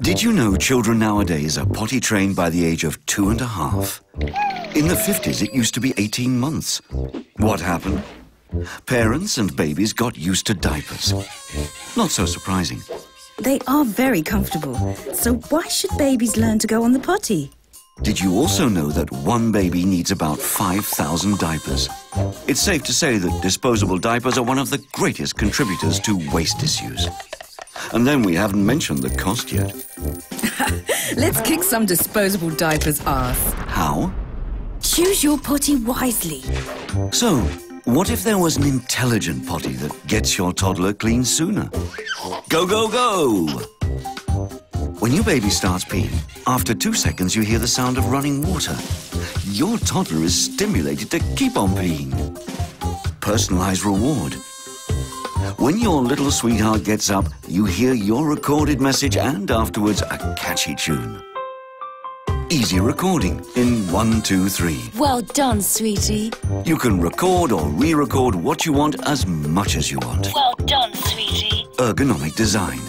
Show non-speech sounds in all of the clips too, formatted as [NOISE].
Did you know children nowadays are potty trained by the age of two and a half? In the 50s, it used to be 18 months. What happened? Parents and babies got used to diapers. Not so surprising. They are very comfortable. So why should babies learn to go on the potty? Did you also know that one baby needs about 5,000 diapers? It's safe to say that disposable diapers are one of the greatest contributors to waste issues. And then we haven't mentioned the cost yet. [LAUGHS] Let's kick some disposable diapers' ass. How? Choose your potty wisely. So, what if there was an intelligent potty that gets your toddler clean sooner? Go, go, go! When your baby starts peeing, after two seconds you hear the sound of running water. Your toddler is stimulated to keep on peeing. Personalized reward. When your little sweetheart gets up, you hear your recorded message and afterwards a catchy tune. Easy recording in one, two, three. Well done, sweetie. You can record or re-record what you want as much as you want. Well done, sweetie. Ergonomic design.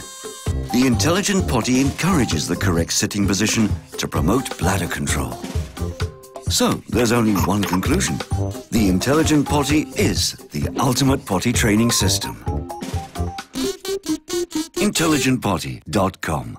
The intelligent potty encourages the correct sitting position to promote bladder control. So, there's only one conclusion. The intelligent potty is the ultimate potty training system. IntelligentPotty.com